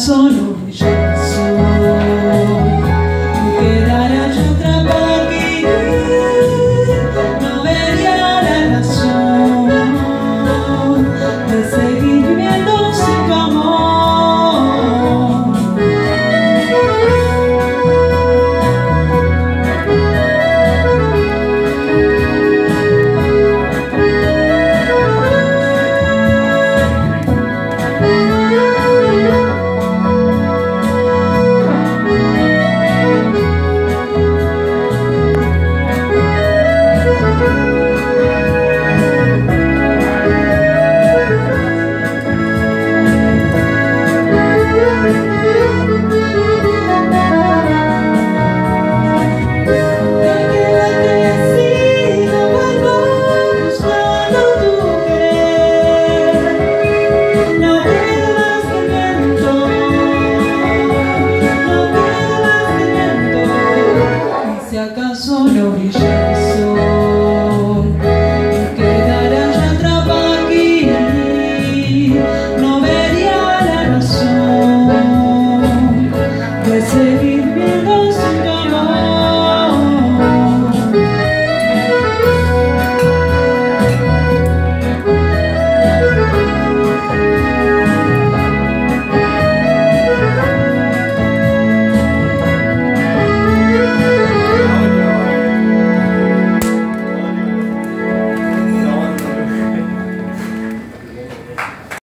acaso acaso no.